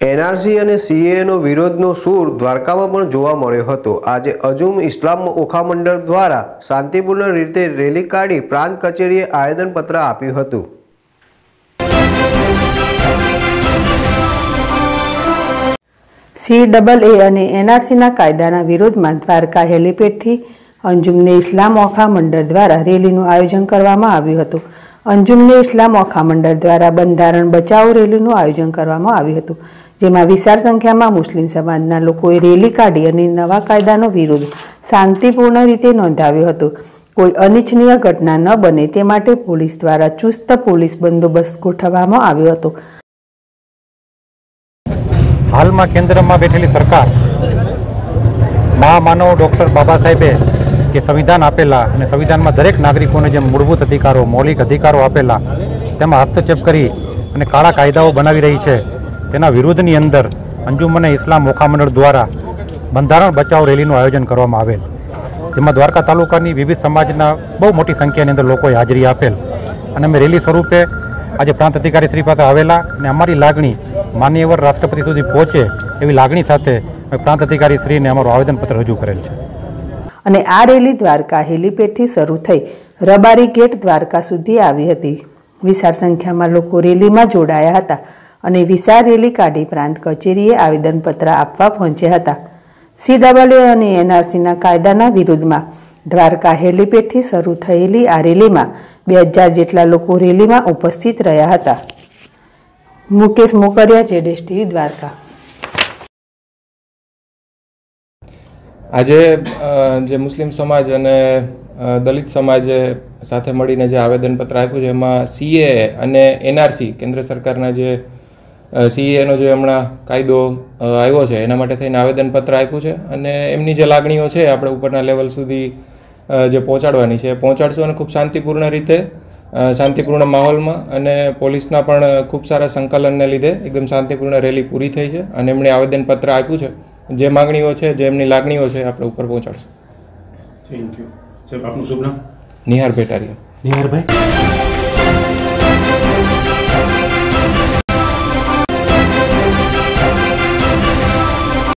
NRC અને સીએનો વિરોધનો સૂર દ્વારકામાં પણ જોવા મળ્યો હતો. આજે અજુમ ઇસ્લામ ઓખા દ્વારા શાંતિપૂર્ણ રીતે રેલી કાઢી પ્રાંત કચેરીએ આવેદનપત્ર આપ્યું હતું. સી ડબલ એ અને એનઆરસીના કાયદાના વિરોધમાં દ્વારકા હેલિપેડથી અંજુમને ઇસ્લામ ઓખા મંડળ દ્વારા રેલીનું આયોજન કરવામાં આવ્યું હતું. અંજુમને ઇસ્લામ ઓખા મંડળ દ્વારા બંધારણ બચાવો રેલીનું આયોજન કરવામાં આવ્યું હતું, જેમાં વિશાળ સંખ્યામાં મુસ્લિમ સમાજના લોકોએ રેલી કાઢી અને નવા કાયદાનો વિરોધ શાંતિપૂર્ણ રીતે નોંધાવ્યો હતો. કોઈ અનિચ્છનીય ઘટના ન બને તે માટે પોલીસ દ્વારા ચુસ્ત પોલીસ બંદોબસ્ત ગોઠવવામાં આવ્યો હતો. હાલમાં કેન્દ્રમાં બેઠેલી સરકાર મહામાનવ ડૉક્ટર બાબા સાહેબે કે સંવિધાન આપેલા અને સંવિધાનમાં દરેક નાગરિકોને જે મૂળભૂત અધિકારો, મૌલિક અધિકારો આપેલા, તેમાં હસ્તક્ષેપ કરી અને કાળા કાયદાઓ બનાવી રહી છે. તેના વિરોધની અંદર અંજુમને ઇસ્લામ મોખામંડળ દ્વારા બંધારણ બચાવ રેલીનું આયોજન કરવામાં આવેલ. જેમાં દ્વારકા તાલુકાની વિવિધ સમાજના બહુ મોટી સંખ્યાની અંદર લોકોએ હાજરી આપેલ. અને અમે રેલી સ્વરૂપે આજે પ્રાંત અધિકારી શ્રી પાસે આવેલા અને અમારી લાગણી માન્યવર રાષ્ટ્રપતિ સુધી પહોંચે એવી લાગણી સાથે પ્રાંત અધિકારી શ્રીને અમારું આવેદનપત્ર રજૂ કરેલ છે. અને આ રેલી દ્વારકા હેલીપેડથી શરૂ થઈ રબારી ગેટ દ્વારકા સુધી આવી હતી. વિશાળ સંખ્યામાં લોકો રેલીમાં જોડાયા હતા અને વિશાળ રેલી કાઢી પ્રાંત કચેરીએ આવેદનપત્ર આપવા પહોંચ્યા હતા. સીડબલ્યુ અને એનઆરસીના કાયદાના વિરુદ્ધમાં દ્વારકા હેલીપેડથી શરૂ થયેલી આ રેલીમાં બે હજાર જેટલા લોકો રેલીમાં ઉપસ્થિત રહ્યા હતા. મુકેશ મોકરિયા, જેડેશ ટીવી, દ્વારકા. આજે જે મુસ્લિમ સમાજ અને દલિત સમાજે સાથે મળીને જે આવેદનપત્ર આપ્યું છે, એમાં સીએ અને એનઆરસી, કેન્દ્ર સરકારના જે સીએનો જે હમણાં કાયદો આવ્યો છે, એના માટે થઈને આવેદનપત્ર આપ્યું છે અને એમની જે લાગણીઓ છે, આપણે ઉપરના લેવલ સુધી જે પહોંચાડવાની છે પહોંચાડશું અને ખૂબ શાંતિપૂર્ણ રીતે શાંતિપૂર્ણ માહોલમાં અને પોલીસના પણ ખૂબ સારા સંકલનને લીધે એકદમ શાંતિપૂર્ણ રેલી પૂરી થઈ છે અને એમણે આવેદનપત્ર આપ્યું છે. જે માગણીઓ છે જે એમની લાગણીઓ છે આપણે ઉપર પહોંચાડશું. થેન્ક યુ સાહેબ આપનું શુભ નામ? નિહાર ભેટારિયા. નિહારભાઈ?